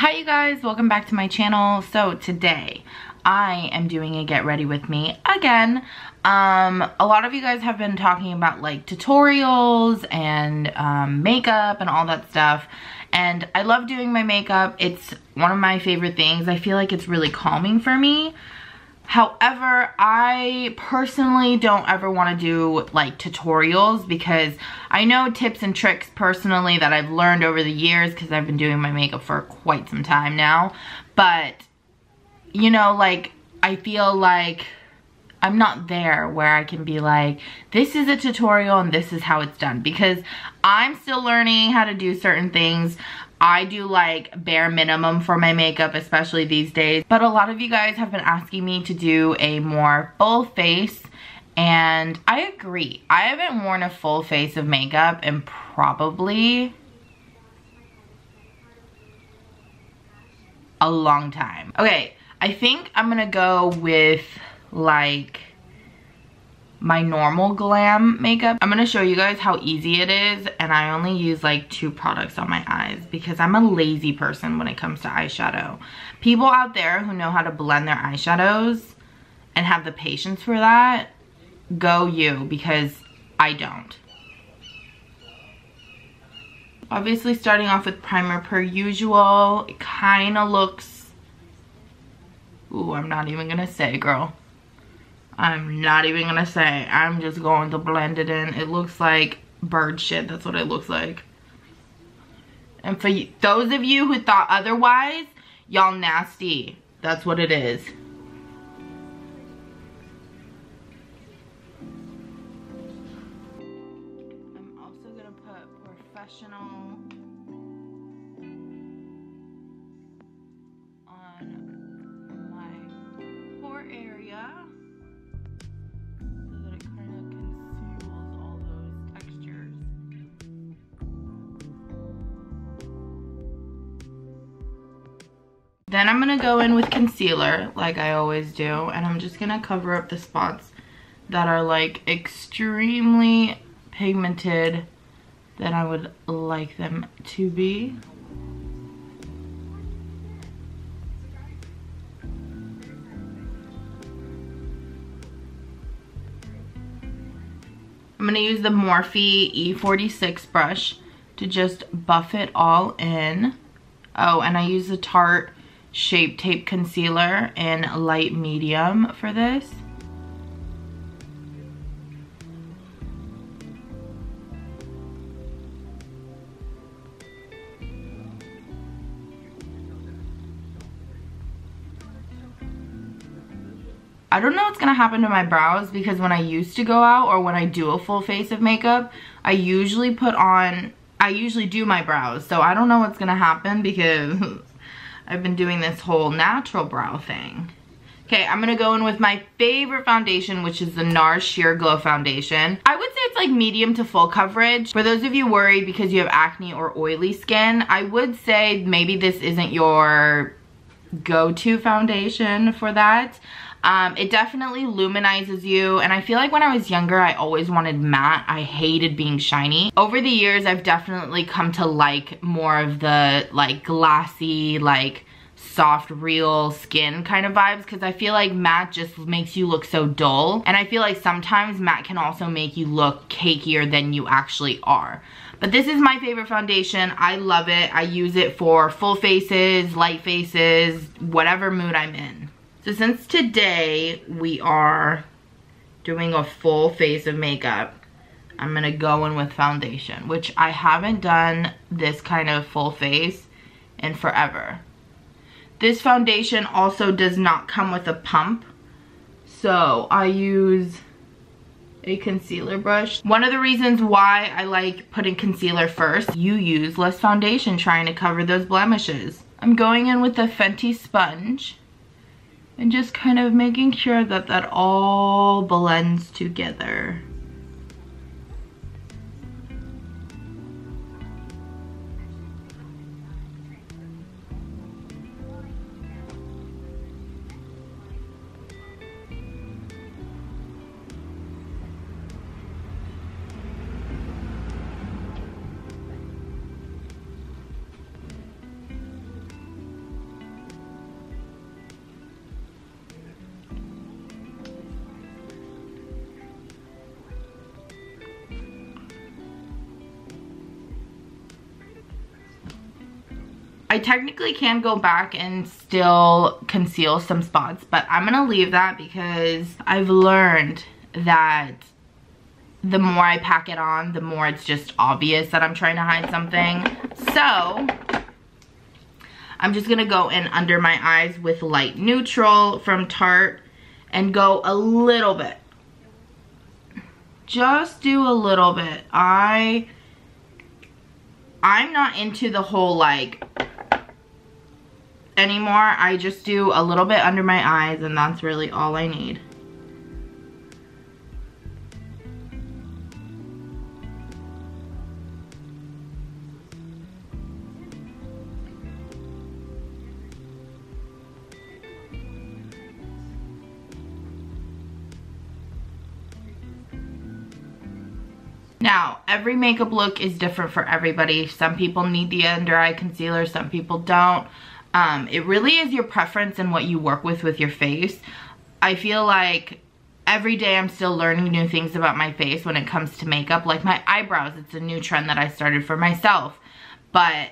Hi you guys, welcome back to my channel. So today I am doing a get ready with me again. Um, a lot of you guys have been talking about like tutorials and um, makeup and all that stuff. And I love doing my makeup. It's one of my favorite things. I feel like it's really calming for me. However, I personally don't ever want to do like tutorials because I know tips and tricks personally that I've learned over the years because I've been doing my makeup for quite some time now. But, you know, like I feel like I'm not there where I can be like, this is a tutorial and this is how it's done because I'm still learning how to do certain things. I do like bare minimum for my makeup, especially these days. But a lot of you guys have been asking me to do a more full face and I agree. I haven't worn a full face of makeup in probably a long time. Okay, I think I'm gonna go with like my normal glam makeup. I'm to show you guys how easy it is and I only use like two products on my eyes because I'm a lazy person when it comes to eyeshadow. People out there who know how to blend their eyeshadows and have the patience for that, go you because I don't. Obviously starting off with primer per usual, it kind of looks, ooh I'm not even to say girl. I'm not even gonna say. I'm just going to blend it in. It looks like bird shit. That's what it looks like. And for those of you who thought otherwise, y'all nasty. That's what it is. Then I'm to go in with concealer like I always do and I'm just to cover up the spots that are like extremely pigmented than I would like them to be. I'm going to use the Morphe E46 brush to just buff it all in. Oh, and I use the Tarte Shape Tape Concealer in light medium for this. I don't know what's gonna happen to my brows because when I used to go out or when I do a full face of makeup, I usually put on, I usually do my brows. So I don't know what's gonna happen because I've been doing this whole natural brow thing. Okay, I'm gonna go in with my favorite foundation, which is the NARS Sheer Glow Foundation. I would say it's like medium to full coverage. For those of you worried because you have acne or oily skin, I would say maybe this isn't your go-to foundation for that. Um, it definitely luminizes you and I feel like when I was younger I always wanted matte. I hated being shiny. Over the years I've definitely come to like more of the like glassy like soft real skin kind of vibes because I feel like matte just makes you look so dull and I feel like sometimes matte can also make you look cakier than you actually are. But this is my favorite foundation. I love it. I use it for full faces, light faces, whatever mood I'm in. So since today we are doing a full face of makeup, I'm gonna go in with foundation, which I haven't done this kind of full face in forever. This foundation also does not come with a pump, so I use a concealer brush. One of the reasons why I like putting concealer first, you use less foundation trying to cover those blemishes. I'm going in with the Fenty sponge and just kind of making sure that that all blends together. I technically can go back and still conceal some spots, but I'm gonna leave that because I've learned that the more I pack it on, the more it's just obvious that I'm trying to hide something. So, I'm just gonna go in under my eyes with light neutral from Tarte and go a little bit. Just do a little bit. I, I'm not into the whole like anymore. I just do a little bit under my eyes and that's really all I need. Now, every makeup look is different for everybody. Some people need the under eye concealer, some people don't. Um, it really is your preference and what you work with with your face. I feel like every day I'm still learning new things about my face when it comes to makeup. Like my eyebrows, it's a new trend that I started for myself. But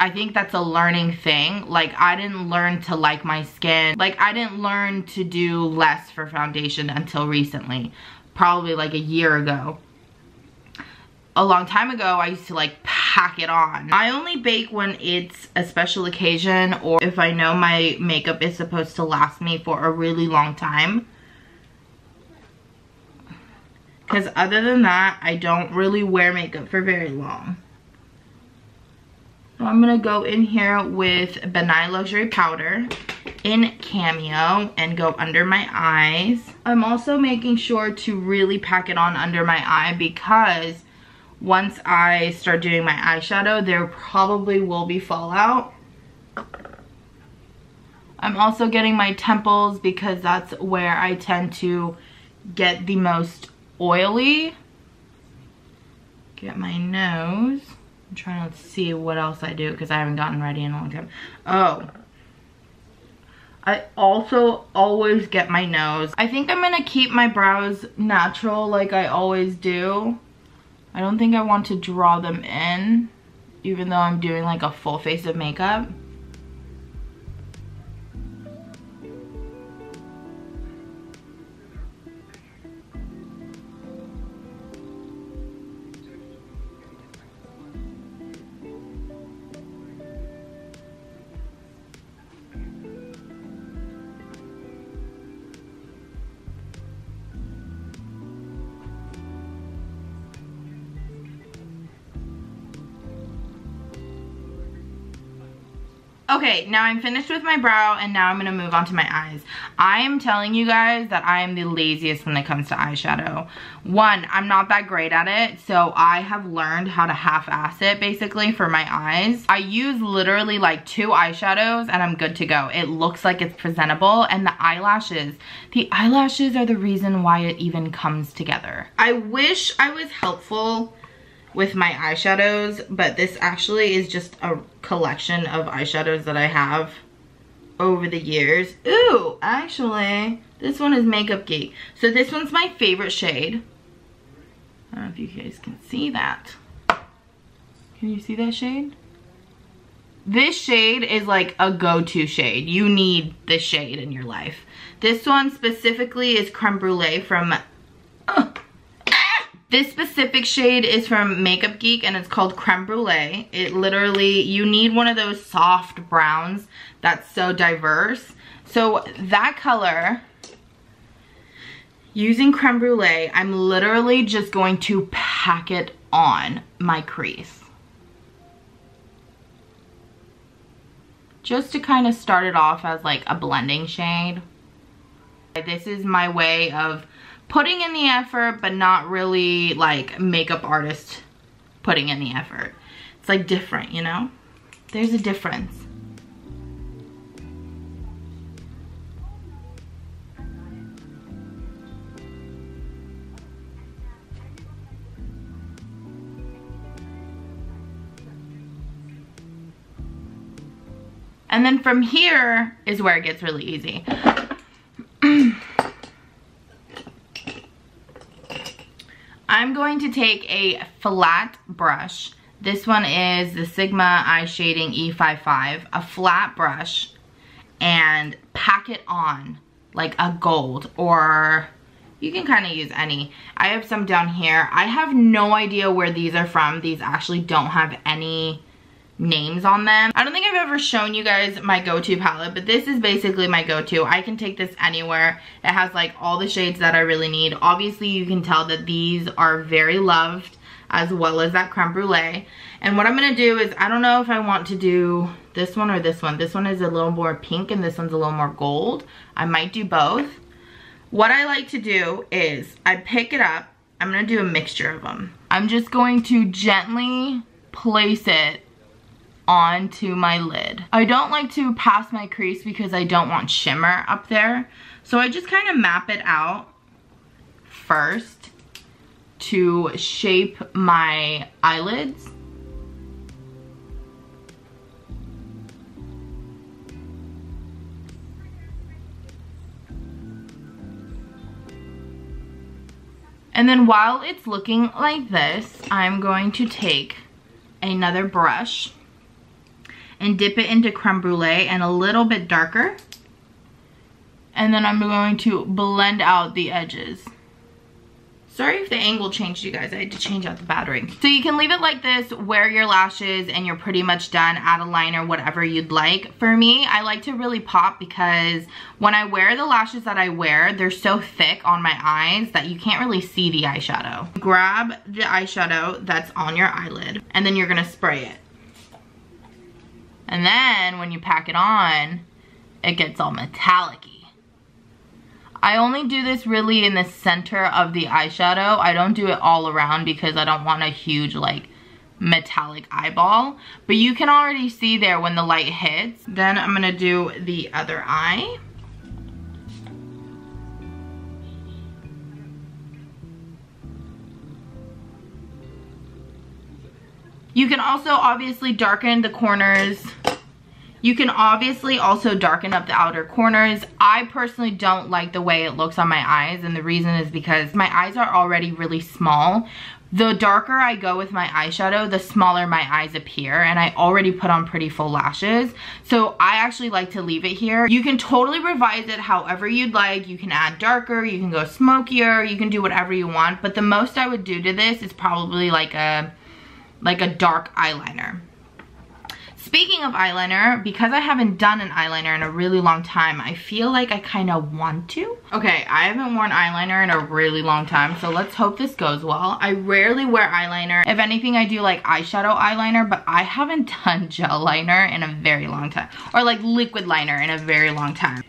I think that's a learning thing. Like I didn't learn to like my skin. Like I didn't learn to do less for foundation until recently. Probably like a year ago a long time ago, I used to like pack it on. I only bake when it's a special occasion or if I know my makeup is supposed to last me for a really long time. Because other than that, I don't really wear makeup for very long. So I'm going to go in here with Ben Nye Luxury Powder in Cameo and go under my eyes. I'm also making sure to really pack it on under my eye because once I start doing my eyeshadow, there probably will be fallout. I'm also getting my temples because that's where I tend to get the most oily. Get my nose. I'm trying to see what else I do because I haven't gotten ready in a long time. Oh. I also always get my nose. I think I'm going to keep my brows natural like I always do. I don't think I want to draw them in, even though I'm doing like a full face of makeup. Okay, now I'm finished with my brow and now I'm gonna move on to my eyes. I am telling you guys that I am the laziest when it comes to eyeshadow. One, I'm not that great at it, so I have learned how to half-ass it basically for my eyes. I use literally like two eyeshadows and I'm good to go. It looks like it's presentable and the eyelashes, the eyelashes are the reason why it even comes together. I wish I was helpful with my eyeshadows, but this actually is just a collection of eyeshadows that I have over the years. Ooh, actually, this one is Makeup Geek. So this one's my favorite shade. I don't know if you guys can see that. Can you see that shade? This shade is like a go-to shade. You need this shade in your life. This one specifically is Creme Brulee from... Uh, this specific shade is from Makeup Geek and it's called Creme Brulee. It literally, you need one of those soft browns that's so diverse. So that color, using Creme Brulee, I'm literally just going to pack it on my crease. Just to kind of start it off as like a blending shade. This is my way of putting in the effort, but not really like makeup artist putting in the effort. It's like different, you know? There's a difference. And then from here is where it gets really easy. I'm going to take a flat brush This one is the Sigma Eye Shading E55, a flat brush, and pack it on like a gold or you can kind of use any. I have some down here. I have no idea where these are from. These actually don't have any names on them. I don't think I've ever shown you guys my go-to palette, but this is basically my go-to. I can take this anywhere. It has like all the shades that I really need. Obviously, you can tell that these are very loved as well as that creme brulee. And what I'm gonna do is, I don't know if I want to do this one or this one. This one is a little more pink and this one's a little more gold. I might do both. What I like to do is, I pick it up, I'm gonna do a mixture of them. I'm just going to gently place it onto my lid. I don't like to pass my crease because I don't want shimmer up there. So I just kind of map it out first to shape my eyelids. And then while it's looking like this, I'm going to take another brush and dip it into creme brulee and a little bit darker. And then I'm going to blend out the edges. Sorry if the angle changed, you guys. I had to change out the battery. So you can leave it like this, wear your lashes, and you're pretty much done. Add a liner, whatever you'd like. For me, I like to really pop because when I wear the lashes that I wear, they're so thick on my eyes that you can't really see the eyeshadow. Grab the eyeshadow that's on your eyelid, and then you're gonna spray it. And then when you pack it on, it gets all metallic -y. I only do this really in the center of the eyeshadow. I don't do it all around because I don't want a huge like metallic eyeball. But you can already see there when the light hits. Then I'm gonna do the other eye. You can also obviously darken the corners. You can obviously also darken up the outer corners. I personally don't like the way it looks on my eyes and the reason is because my eyes are already really small. The darker I go with my eyeshadow, the smaller my eyes appear and I already put on pretty full lashes. So I actually like to leave it here. You can totally revise it however you'd like. You can add darker, you can go smokier, you can do whatever you want. But the most I would do to this is probably like a like a dark eyeliner. Speaking of eyeliner, because I haven't done an eyeliner in a really long time, I feel like I kind of want to. Okay, I haven't worn eyeliner in a really long time, so let's hope this goes well. I rarely wear eyeliner. If anything, I do like eyeshadow eyeliner, but I haven't done gel liner in a very long time. Or like liquid liner in a very long time.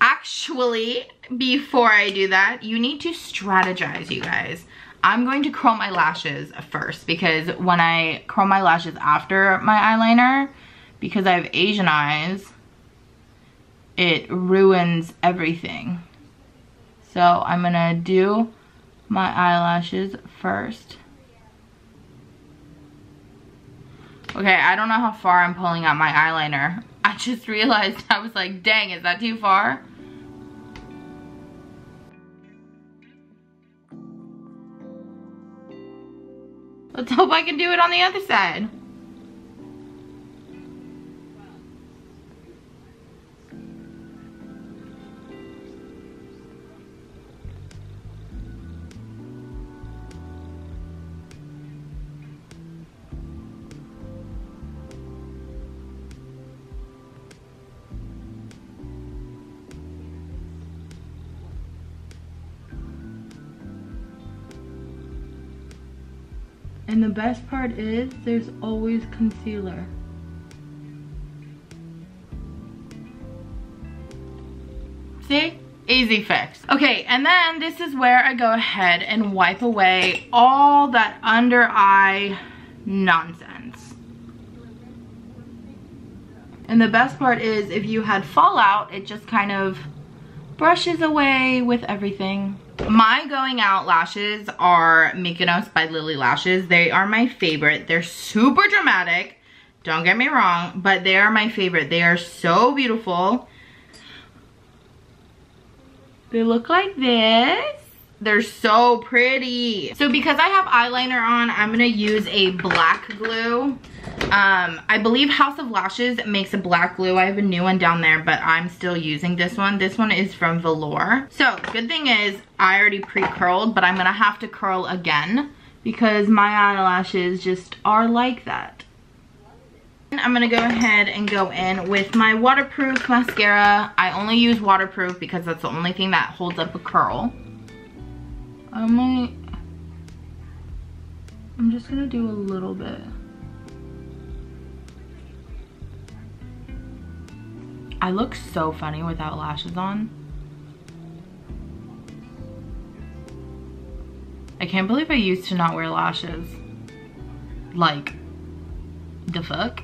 Actually, before I do that, you need to strategize, you guys. I'm going to curl my lashes first because when I curl my lashes after my eyeliner, because I have Asian eyes, it ruins everything. So I'm gonna do my eyelashes first. Okay, I don't know how far I'm pulling out my eyeliner. I just realized, I was like, dang, is that too far? Let's hope I can do it on the other side. The best part is there's always concealer. See? Easy fix. Okay, and then this is where I go ahead and wipe away all that under eye nonsense. And the best part is if you had fallout, it just kind of brushes away with everything. My going out lashes are Mykonos by Lily Lashes. They are my favorite. They're super dramatic. Don't get me wrong, but they are my favorite. They are so beautiful. They look like this. They're so pretty. So because I have eyeliner on, I'm gonna use a black glue. Um, I believe House of Lashes makes a black glue. I have a new one down there, but I'm still using this one. This one is from Velour. So good thing is I already pre-curled, but I'm gonna have to curl again because my eyelashes just are like that. I'm gonna go ahead and go in with my waterproof mascara. I only use waterproof because that's the only thing that holds up a curl. I'm gonna, I'm just gonna do a little bit. I look so funny without lashes on. I can't believe I used to not wear lashes. Like, the fuck?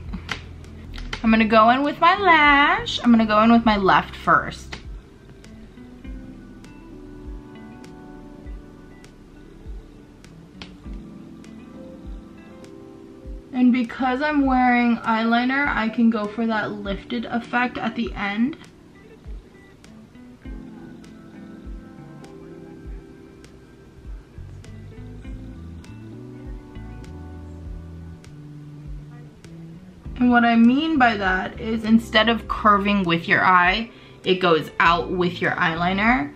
I'm gonna go in with my lash. I'm gonna go in with my left first. And because I'm wearing eyeliner, I can go for that lifted effect at the end. And what I mean by that is instead of curving with your eye, it goes out with your eyeliner.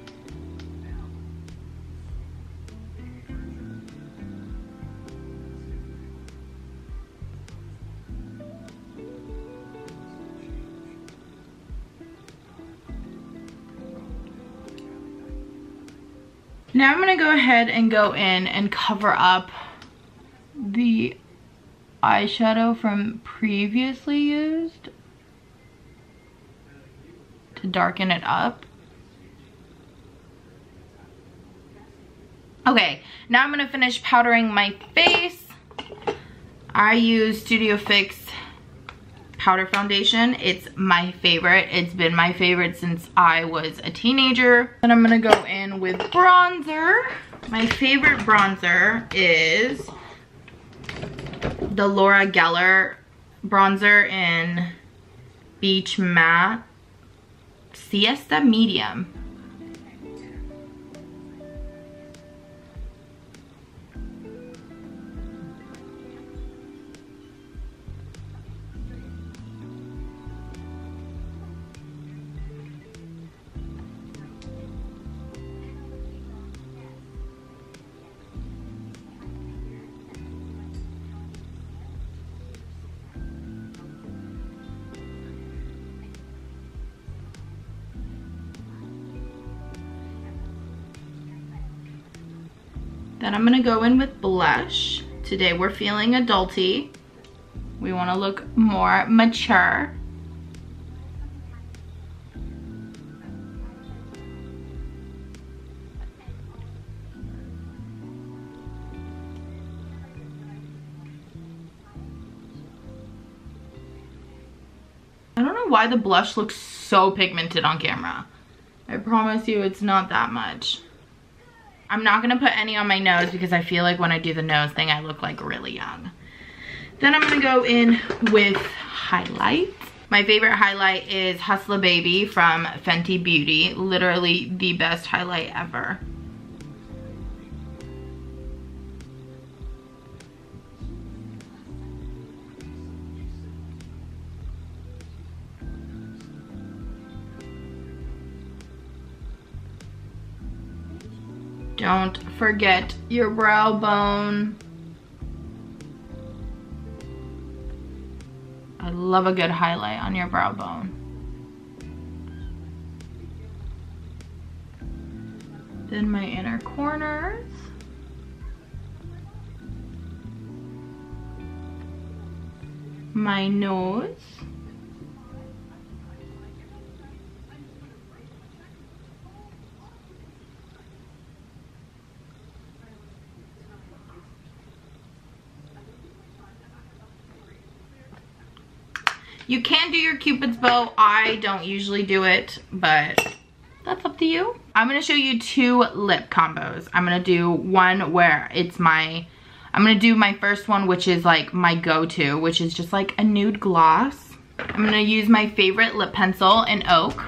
Now I'm gonna go ahead and go in and cover up the eyeshadow from previously used to darken it up. Okay, now I'm gonna finish powdering my face. I use Studio Fix powder foundation. It's my favorite. It's been my favorite since I was a teenager. And I'm gonna go in with bronzer. My favorite bronzer is the Laura Geller bronzer in Beach Matte Siesta Medium. Then I'm gonna go in with blush. Today we're feeling adulty. We wanna look more mature. I don't know why the blush looks so pigmented on camera. I promise you it's not that much. I'm not gonna put any on my nose because I feel like when I do the nose thing, I look like really young. Then I'm gonna go in with highlight. My favorite highlight is Hustle Baby from Fenty Beauty. Literally the best highlight ever. Don't forget your brow bone. I love a good highlight on your brow bone. Then my inner corners. My nose. You can do your cupid's bow. I don't usually do it, but that's up to you. I'm gonna show you two lip combos. I'm gonna do one where it's my, I'm gonna do my first one, which is like my go-to, which is just like a nude gloss. I'm gonna use my favorite lip pencil in Oak.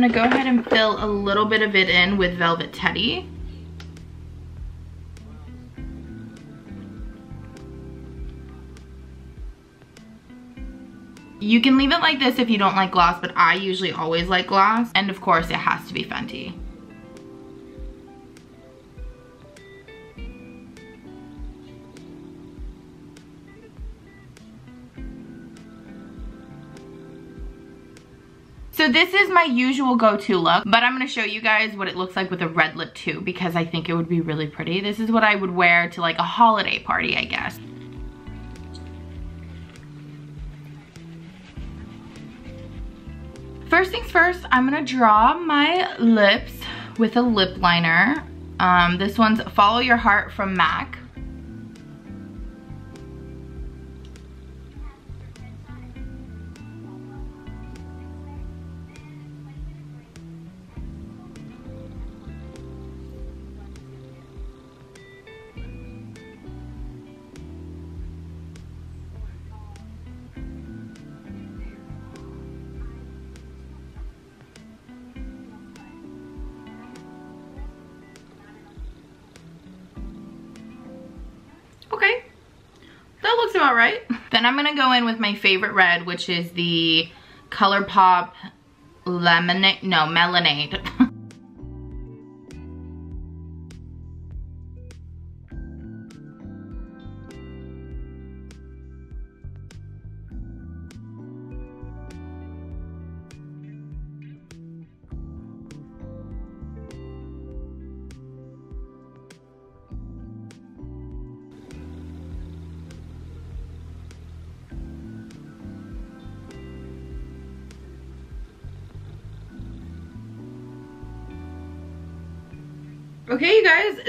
Gonna go ahead and fill a little bit of it in with Velvet Teddy. You can leave it like this if you don't like gloss, but I usually always like gloss. And of course, it has to be Fenty. So this is my usual go-to look, but I'm gonna show you guys what it looks like with a red lip too, because I think it would be really pretty. This is what I would wear to like a holiday party, I guess. First things first, I'm gonna draw my lips with a lip liner. Um, this one's Follow Your Heart from MAC. Then I'm gonna go in with my favorite red, which is the ColourPop Lemonade, no, Melonade.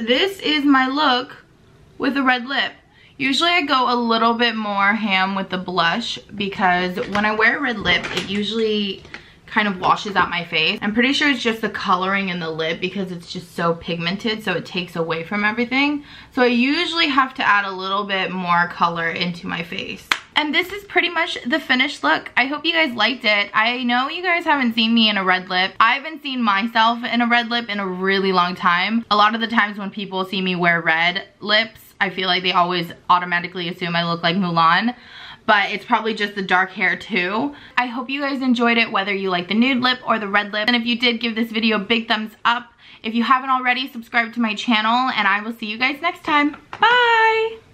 This is my look with a red lip. Usually I go a little bit more ham with the blush because when I wear a red lip, it usually kind of washes out my face. I'm pretty sure it's just the coloring in the lip because it's just so pigmented so it takes away from everything. So I usually have to add a little bit more color into my face. And this is pretty much the finished look. I hope you guys liked it. I know you guys haven't seen me in a red lip. I haven't seen myself in a red lip in a really long time. A lot of the times when people see me wear red lips, I feel like they always automatically assume I look like Mulan but it's probably just the dark hair too. I hope you guys enjoyed it, whether you like the nude lip or the red lip. And if you did, give this video a big thumbs up. If you haven't already, subscribe to my channel, and I will see you guys next time. Bye!